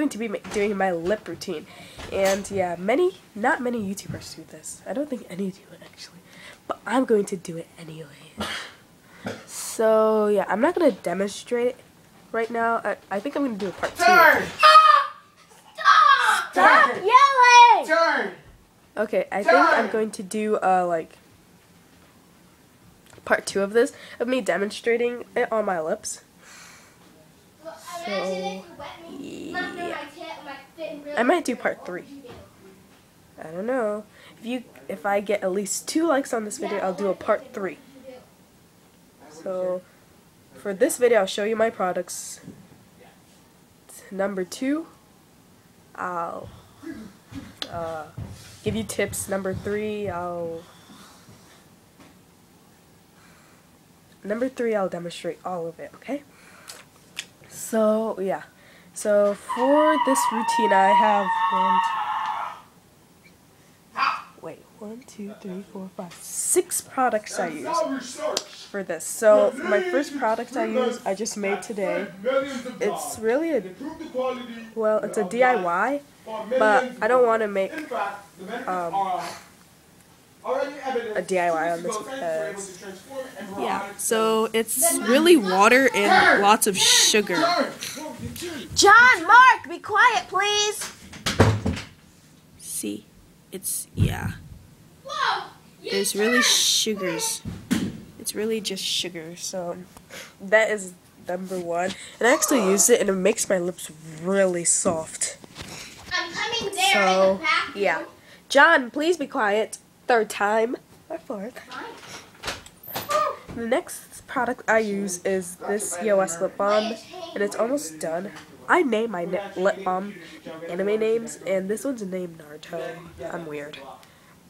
going to be doing my lip routine. And yeah, many, not many YouTubers do this. I don't think any do it actually. But I'm going to do it anyway. So yeah, I'm not going to demonstrate it right now. I, I think I'm going to do a part Turn! two. Stop! Stop Turn! yelling! Turn! Okay, I think I'm going to do uh like part two of this of me demonstrating it on my lips. So yeah. I might do part three. I don't know. If you if I get at least two likes on this video, I'll do a part three. So for this video, I'll show you my products. Number two, I'll uh, give you tips. Number three, I'll number three, I'll demonstrate all of it. Okay. So yeah. So for this routine, I have one. Two, wait, one, two, three, four, five, six products I use for this. So my first product I use, I just made today. It's really a well, it's a DIY, but I don't want to make um, a DIY on this because yeah. So it's really water and lots of sugar. John, Mark, be quiet, please. See, it's yeah. Whoa, There's really sugars. It's really just sugar. So that is number one. And I actually use it, and it makes my lips really soft. I'm coming there. So yeah, John, please be quiet. Third time or fourth. The next product I use is this EOS lip balm, and it's almost done. I name my lip balm anime names, and this one's named Naruto. I'm weird.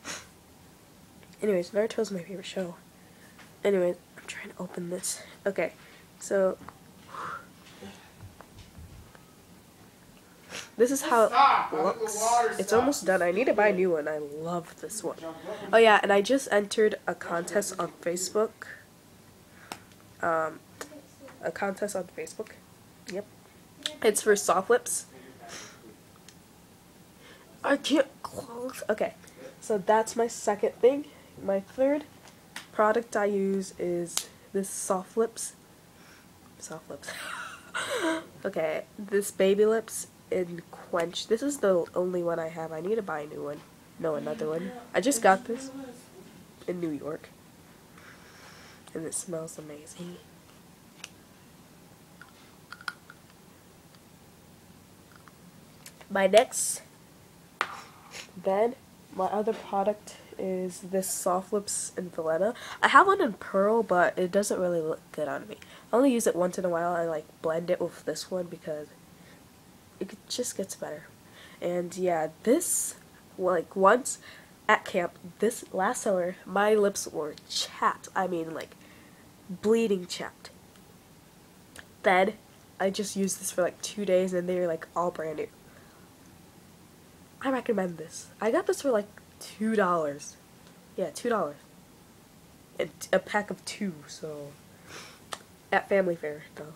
Anyways, Naruto's my favorite show. Anyways, I'm trying to open this. Okay, so this is how it looks. It's almost done. I need to buy a new one. I love this one. Oh yeah, and I just entered a contest on Facebook. Um, a contest on Facebook. Yep. It's for soft lips. I can't close. Okay, so that's my second thing. My third product I use is this soft lips. Soft lips. okay, this baby lips in quench. This is the only one I have. I need to buy a new one. No, another one. I just got this in New York, and it smells amazing. My next, then my other product is this soft lips in Valletta. I have one in pearl, but it doesn't really look good on me. I only use it once in a while. I like blend it with this one because it just gets better. And yeah, this like once at camp this last summer, my lips were chapped. I mean like bleeding chapped. Then I just used this for like two days and they're like all brand new. I recommend this. I got this for like two dollars. Yeah, two dollars. A pack of two, so at Family Fair though.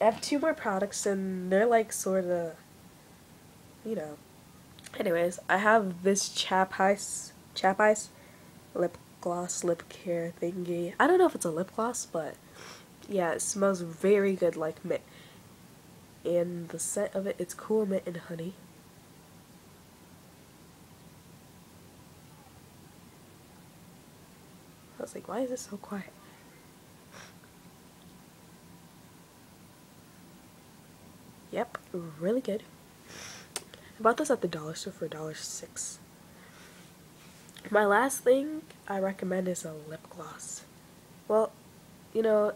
I have two more products and they're like sort of, you know. Anyways, I have this Chap Ice, Chap Ice lip gloss, lip care thingy. I don't know if it's a lip gloss, but yeah, it smells very good like mint. And the scent of it, it's cool mint and honey. I was like, why is it so quiet? Yep, really good. I bought this at the dollar store for $1.06. My last thing I recommend is a lip gloss. Well, you know,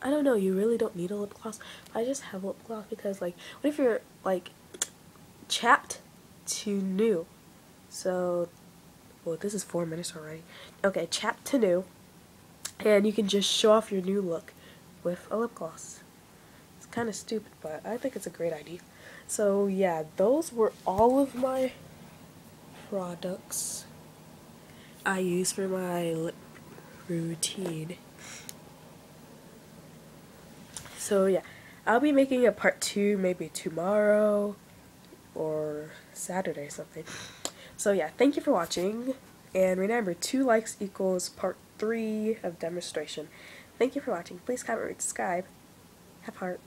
I don't know, you really don't need a lip gloss. I just have lip gloss because, like, what if you're, like, chapped to new? So, well, this is four minutes already. Okay, chapped to new. And you can just show off your new look with a lip gloss. It's kind of stupid, but I think it's a great idea. So, yeah, those were all of my products I use for my lip routine. So, yeah, I'll be making a part two maybe tomorrow or Saturday or something. So yeah, thank you for watching. And remember, two likes equals part three of demonstration. Thank you for watching. Please comment, subscribe. Have heart.